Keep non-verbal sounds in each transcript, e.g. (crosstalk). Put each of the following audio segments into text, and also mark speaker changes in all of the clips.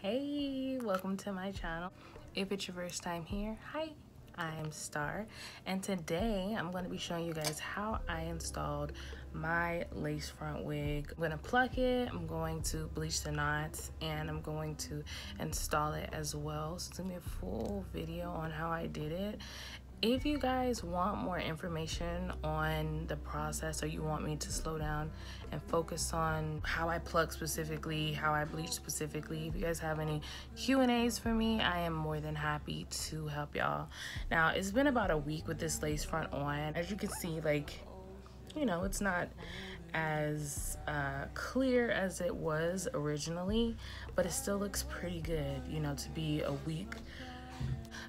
Speaker 1: Hey, welcome to my channel. If it's your first time here, hi, I'm Star, and today I'm going to be showing you guys how I installed my lace front wig. I'm going to pluck it, I'm going to bleach the knots, and I'm going to install it as well. So it's to be a full video on how I did it if you guys want more information on the process or you want me to slow down and focus on how I pluck specifically, how I bleach specifically, if you guys have any Q&As for me, I am more than happy to help y'all. Now, it's been about a week with this lace front on. As you can see, like, you know, it's not as uh, clear as it was originally, but it still looks pretty good, you know, to be a week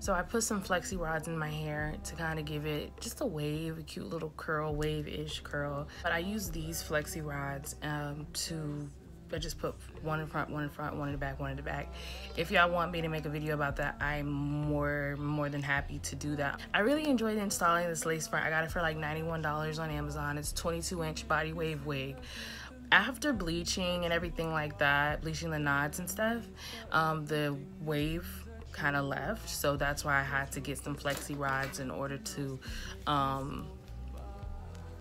Speaker 1: so I put some flexi rods in my hair to kind of give it just a wave, a cute little curl, wave-ish curl. But I use these flexi rods um, to I just put one in front, one in front, one in the back, one in the back. If y'all want me to make a video about that, I'm more more than happy to do that. I really enjoyed installing this lace front. I got it for like $91 on Amazon. It's 22 inch body wave wig after bleaching and everything like that, bleaching the knots and stuff, um, the wave kind of left. So that's why I had to get some flexi rods in order to um,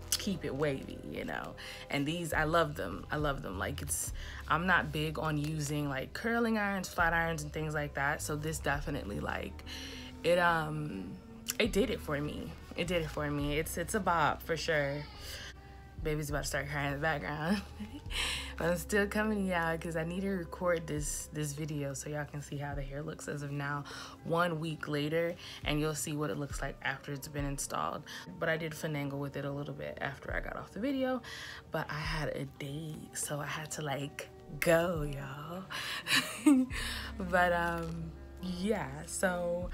Speaker 1: keep it wavy, you know. And these, I love them. I love them. Like it's, I'm not big on using like curling irons, flat irons and things like that. So this definitely like, it, um, it did it for me. It did it for me. It's, it's a bop for sure baby's about to start crying in the background. But (laughs) i'm still coming to y'all because i need to record this this video so y'all can see how the hair looks as of now one week later and you'll see what it looks like after it's been installed. But i did finagle with it a little bit after i got off the video but i had a date so i had to like go y'all. (laughs) But um yeah so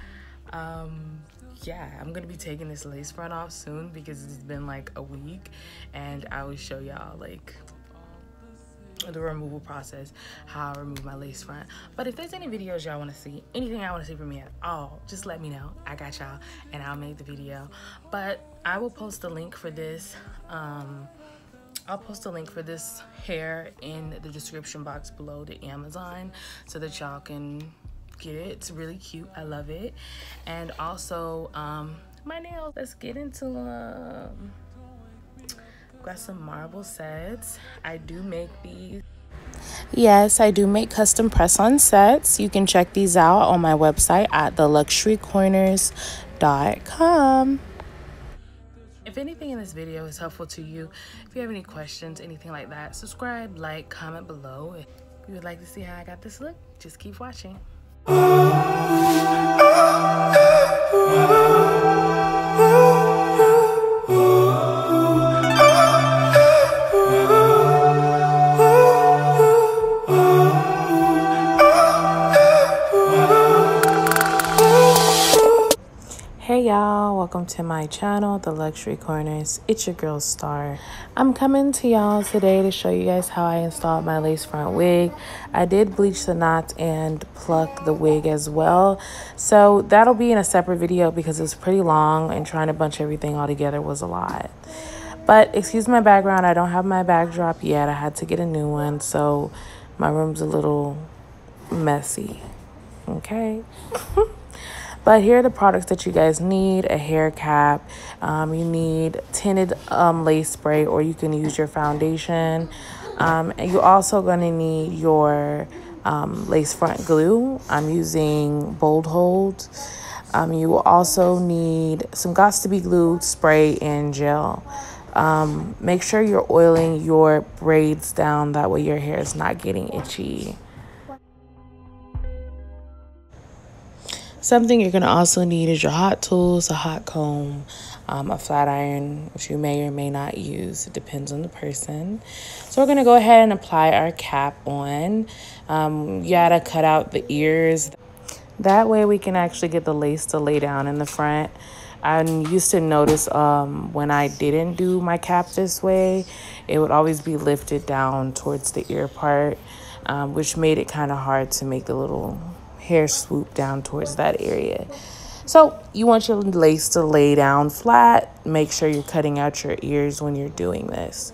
Speaker 1: um yeah i'm gonna be taking this lace front off soon because it's been like a week and i will show y'all like the removal process how i remove my lace front. But if there's any videos y'all want to see anything i want to see from me at all just let me know. I got y'all and i'll make the video. But i will post a link for this um I'll post a link for this hair in the description box below the Amazon so that y'all can get it. It's really cute. I love it. And also, um, my nails. Let's get into um, got some marble sets. I do make these. Yes, I do make custom press on sets. You can check these out on my website at theluxurycorners.com. If anything in this video is helpful to you, if you have any questions, anything like that, subscribe, like, comment below. If you would like to see how I got this look, just keep watching. (gasps) Hey ah. Welcome to my channel, The Luxury Corners. It's your girl Star. I'm coming to y'all today to show you guys how I installed my lace front wig. I did bleach the knots and pluck the wig as well. So that'll be in a separate video because it's pretty long and trying to bunch everything all together was a lot. But excuse my background, I don't have my backdrop yet. I had to get a new one, so my room's a little messy. Okay. (laughs) But here are the products that you guys need a hair cap, um, you need tinted um, lace spray, or you can use your foundation. Um, and you're also going to need your um, lace front glue. I'm using Bold Hold. Um, you will also need some Got2b glue, spray, and gel. Um, make sure you're oiling your braids down, that way your hair is not getting itchy. Something you're going to also need is your hot tools, a hot comb, um, a flat iron, which you may or may not use. It depends on the person. So we're going to go ahead and apply our cap on. Um, you got to cut out the ears. That way we can actually get the lace to lay down in the front. I used to notice um, when I didn't do my cap this way, it would always be lifted down towards the ear part, um, which made it kind of hard to make the little hair swoop down towards that area. So you want your lace to lay down flat. Make sure you're cutting out your ears when you're doing this.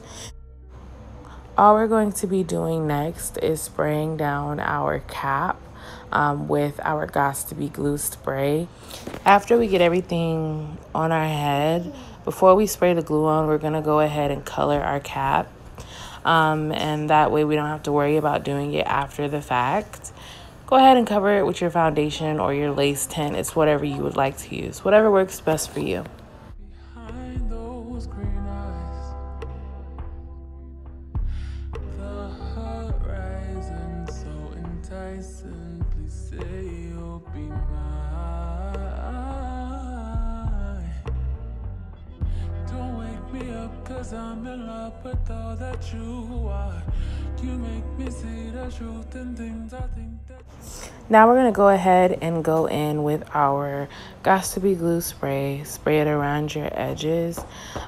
Speaker 1: All we're going to be doing next is spraying down our cap um, with our Got2b glue spray. After we get everything on our head, before we spray the glue on, we're going to go ahead and color our cap. Um, and that way we don't have to worry about doing it after the fact. Go ahead and cover it with your foundation or your lace tint. It's whatever you would like to use, whatever works best for you. I'm in love with all that you are. You make me see the truth in things I think. Now we're going to go ahead and go in with our Got2b glue spray. Spray it around your edges.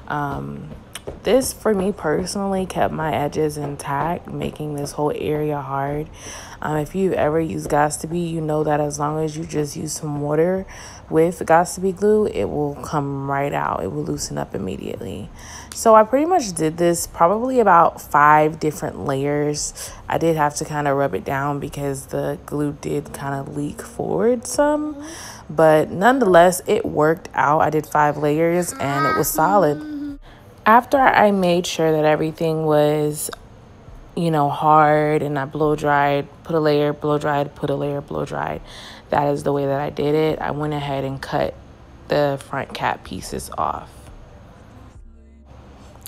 Speaker 1: Um, this, for me personally, kept my edges intact, making this whole area hard. Um, if you've ever used Got2b, you know that as long as you just use some water with Got2b glue, it will come right out. It will loosen up immediately. So I pretty much did this probably about five different layers. I did have to kind of rub it down because the glue did kind of leak forward some. But nonetheless, it worked out. I did five layers and it was solid. After I made sure that everything was you know, hard and I blow dried, put a layer, blow dried, put a layer, blow dried. That is the way that I did it. I went ahead and cut the front cap pieces off.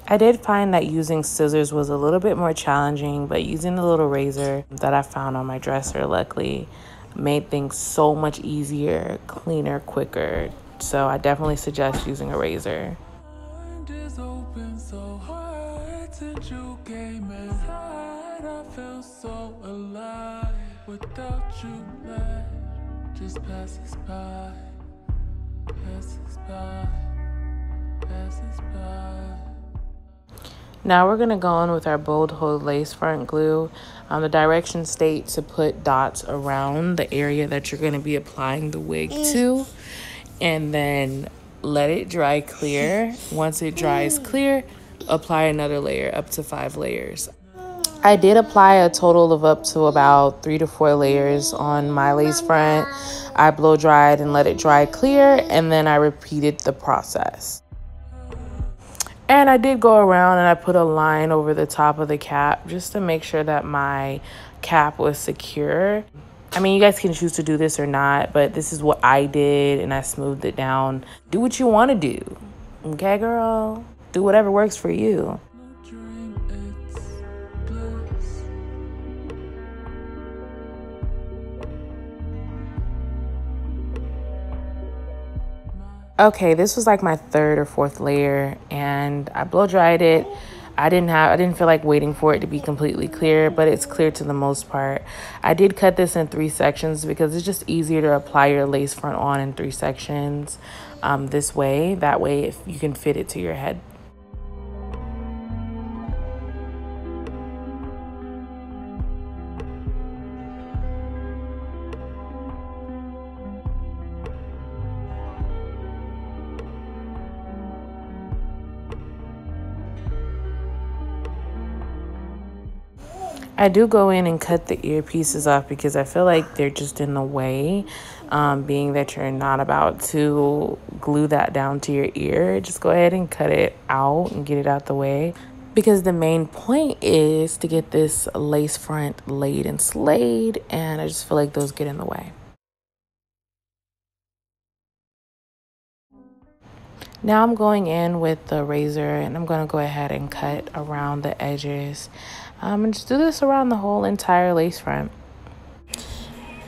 Speaker 1: I did find that using scissors was a little bit more challenging, but using the little razor that I found on my dresser, luckily, made things so much easier, cleaner, quicker. So I definitely suggest using a razor. Without you just passes by, passes by, passes by. Now we're going to go on with our bold hold lace front glue. Um, the directions state to put dots around the area that you're going to be applying the wig to. And then let it dry clear. Once it dries clear, apply another layer up to five layers. I did apply a total of up to about three to four layers on my lace front. I blow dried and let it dry clear, and then I repeated the process. And I did go around and I put a line over the top of the cap just to make sure that my cap was secure. I mean, you guys can choose to do this or not, but this is what I did and I smoothed it down. Do what you want to do. Okay, girl? Do whatever works for you. Okay, this was like my third or fourth layer and I blow dried it. I didn't have I didn't feel like waiting for it to be completely clear, but it's clear to the most part. I did cut this in three sections because it's just easier to apply your lace front on in three sections um, this way. That way if you can fit it to your head I do go in and cut the earpieces off because I feel like they're just in the way. Um, being that you're not about to glue that down to your ear, just go ahead and cut it out and get it out the way. Because the main point is to get this lace front laid and slayed, and I just feel like those get in the way. Now I'm going in with the razor and I'm going to go ahead and cut around the edges. Um, and just do this around the whole entire lace front.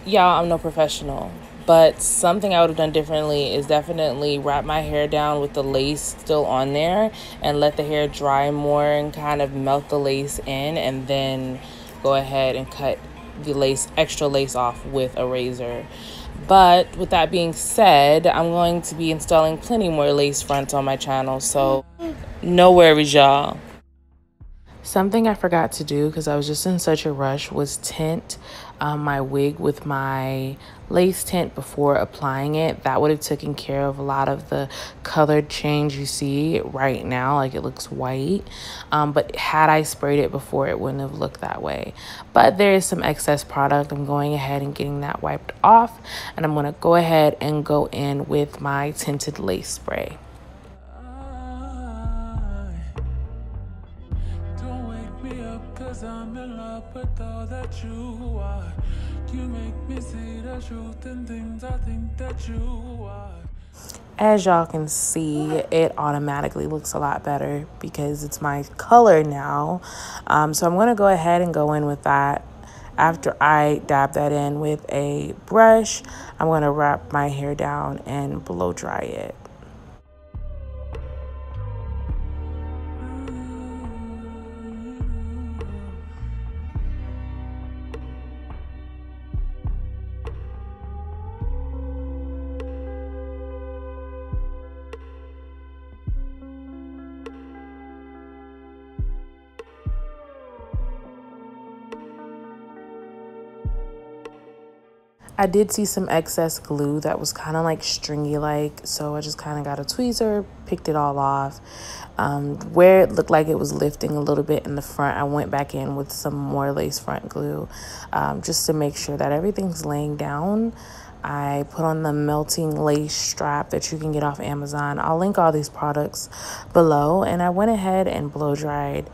Speaker 1: Y'all, I'm no professional, but something I would have done differently is definitely wrap my hair down with the lace still on there and let the hair dry more and kind of melt the lace in and then go ahead and cut the lace, extra lace off with a razor. But with that being said, I'm going to be installing plenty more lace fronts on my channel, so no worries, y'all. Something I forgot to do because I was just in such a rush was tint um, my wig with my lace tint before applying it. That would have taken care of a lot of the color change you see right now, like it looks white. Um, but had I sprayed it before, it wouldn't have looked that way. But there is some excess product. I'm going ahead and getting that wiped off, and I'm going to go ahead and go in with my tinted lace spray. You are. You make me see the truth in things I think that you are. As y'all can see, it automatically looks a lot better because it's my color now. Um, so I'm going to go ahead and go in with that. After I dab that in with a brush, I'm going to wrap my hair down and blow dry it. I did see some excess glue that was kind of like stringy like, so I just kind of got a tweezer, picked it all off. Um, where it looked like it was lifting a little bit in the front, I went back in with some more lace front glue um, just to make sure that everything's laying down. I put on the melting lace strap that you can get off Amazon. I'll link all these products below. And I went ahead and blow dried.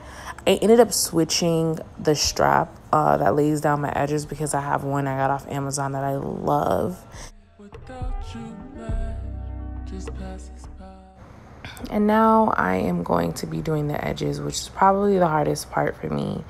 Speaker 1: I ended up switching the strap uh, that lays down my edges because I have one I got off Amazon that I love. And now I am going to be doing the edges, which is probably the hardest part for me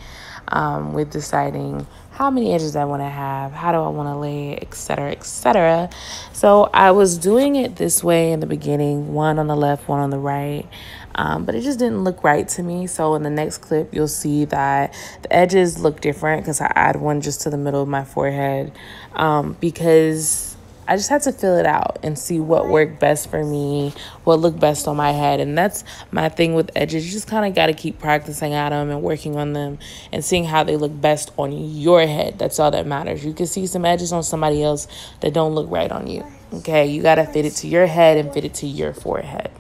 Speaker 1: um, with deciding how many edges I want to have, how do I want to lay it, etc., etc. So I was doing it this way in the beginning, one on the left, one on the right. Um, but it just didn't look right to me. So in the next clip, you'll see that the edges look different because I add one just to the middle of my forehead um, because I just had to fill it out and see what worked best for me, what looked best on my head. And that's my thing with edges. You just kind of got to keep practicing at them and working on them and seeing how they look best on your head. That's all that matters. You can see some edges on somebody else that don't look right on you. Okay, you got to fit it to your head and fit it to your forehead.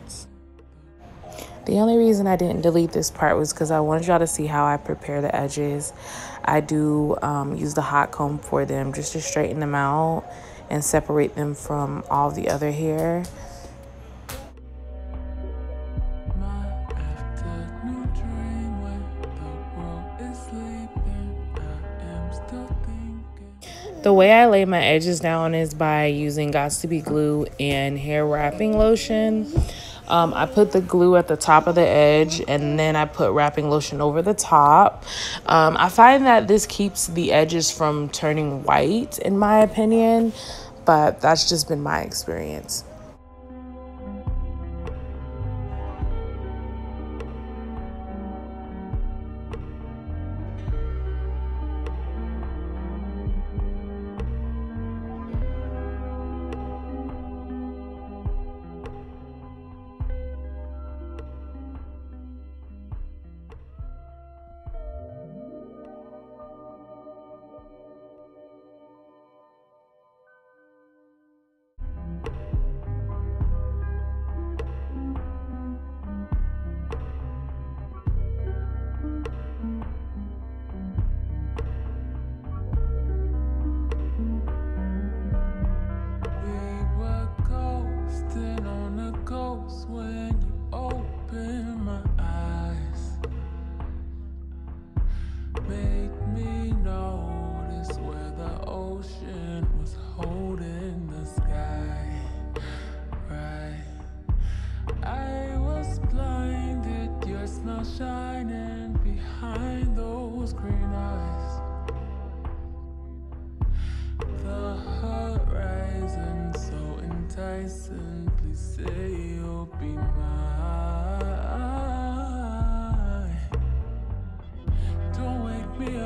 Speaker 1: The only reason I didn't delete this part was because I wanted y'all to see how I prepare the edges. I do um, use the hot comb for them just to straighten them out and separate them from all the other hair. The way I lay my edges down is by using Got2b glue and hair wrapping lotion. Um, I put the glue at the top of the edge and then I put wrapping lotion over the top. Um, I find that this keeps the edges from turning white, in my opinion, but that's just been my experience.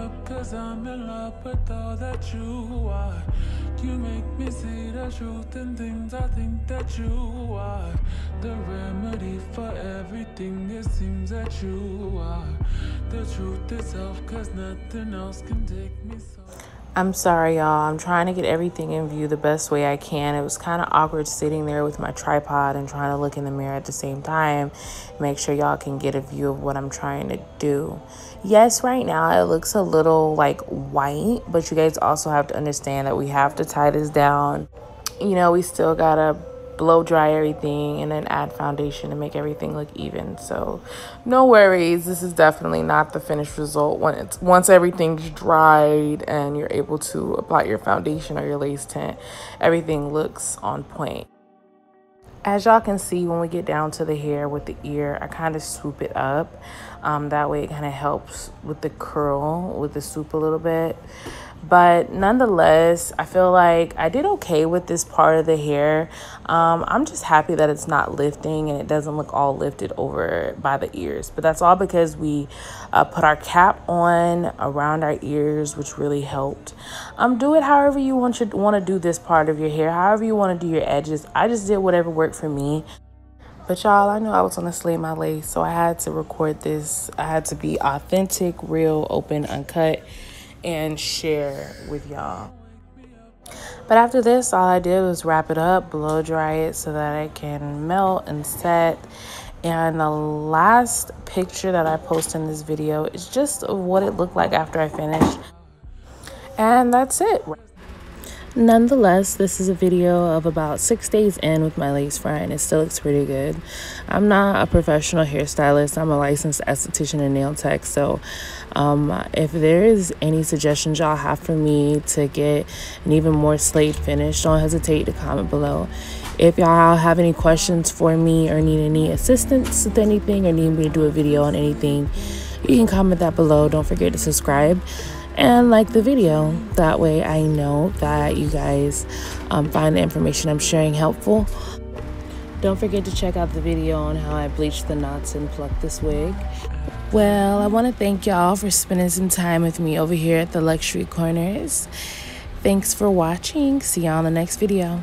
Speaker 1: Up
Speaker 2: Cause I'm in love with all that you are. You make me see the truth in things I think that you are. The remedy for everything, it seems that you are. The truth itself, cause nothing else can take me so.
Speaker 1: I'm sorry, y'all. I'm trying to get everything in view the best way I can. It was kind of awkward sitting there with my tripod and trying to look in the mirror at the same time. Make sure y'all can get a view of what I'm trying to do. Yes, right now it looks a little like white, but you guys also have to understand that we have to tie this down. You know, we still gotta blow dry everything and then add foundation to make everything look even. So no worries. This is definitely not the finished result. When it's once everything's dried and you're able to apply your foundation or your lace tint everything looks on point. As y'all can see when we get down to the hair with the ear i kind of swoop it up. Um, that way it kind of helps with the curl with the swoop a little bit but nonetheless i feel like i did okay with this part of the hair. Um, i'm just happy that it's not lifting and it doesn't look all lifted over by the ears. But that's all because we uh, put our cap on around our ears which really helped. Um, do it however you want to want to do this part of your hair however you want to do your edges. I just did whatever worked for me. But y'all, I knew I was gonna slay my lace, so I had to record this. I had to be authentic, real, open, uncut and share with y'all. But after this, all I did was wrap it up, blow dry it so that it can melt and set. And the last picture that I post in this video is just what it looked like after I finished. And that's it. Nonetheless, this is a video of about six days in with my lace front and it still looks pretty good. I'm not a professional hairstylist. I'm a licensed esthetician and nail tech. So um, if there is any suggestions y'all have for me to get an even more slayed finish, don't hesitate to comment below. If y'all have any questions for me or need any assistance with anything or need me to do a video on anything, you can comment that below. Don't forget to subscribe and like the video. That way I know that you guys um, find the information I'm sharing helpful. Don't forget to check out the video on how I bleached the knots and plucked this wig. Well, I want to thank y'all for spending some time with me over here at the Luxury Corners. Thanks for watching. See y'all in the next video.